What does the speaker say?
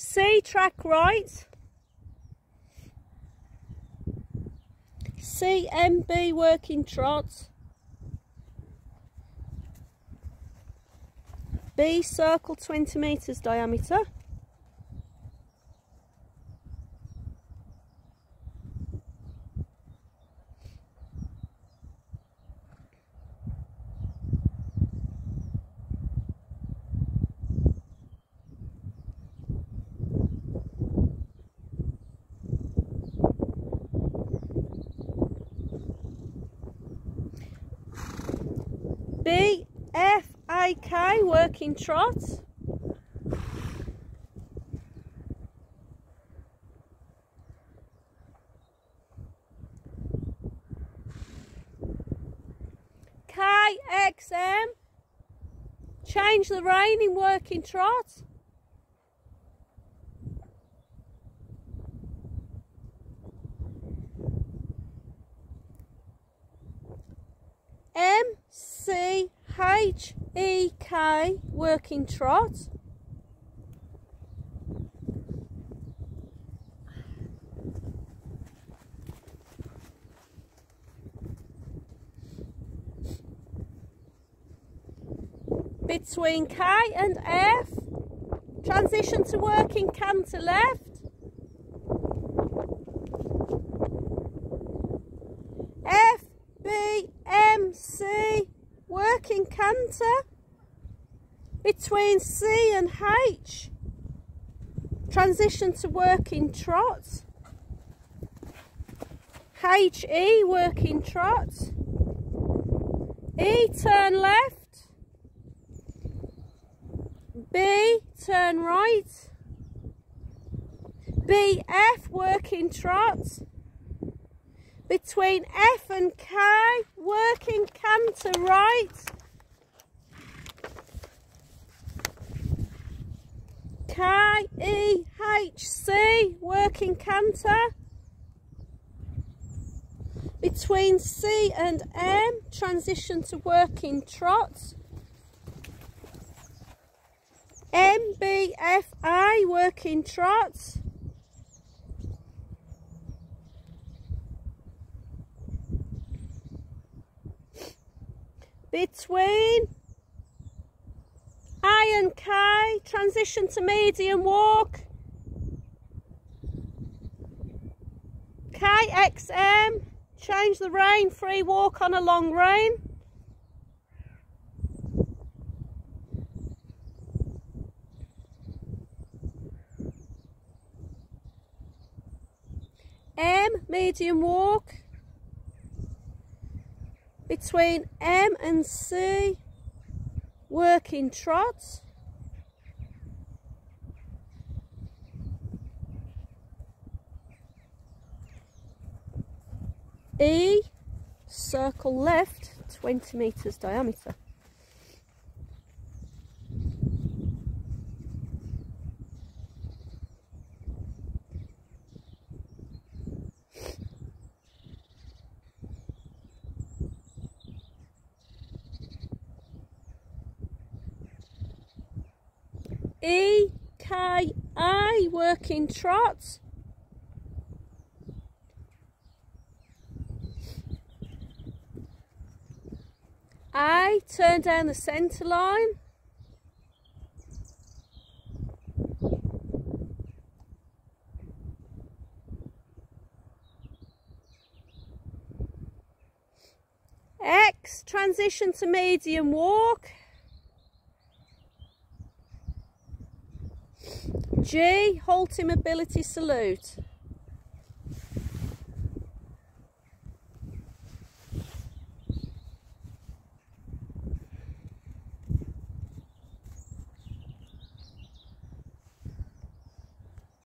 C track right. CMB working trot. B circle 20 metres diameter. 5k working trot. KXM, change the rein in working trot. MC C H E K working trot. Between K and F, transition to working canter left. F B M C working canter between C and H. Transition to working trot. H E working trot. E turn left. B turn right. B F working trot between F and K, working canter right. K, E, H, C, working canter. Between C and M, transition to working trot. M, B, F, A, working trot. Between I and K, transition to medium walk, KXM, change the rein, free walk on a long rein. M, medium walk between M and C working trot E circle left 20 meters diameter E K I working trot. I turn down the centre line. X transition to medium walk. G, halt immobility salute.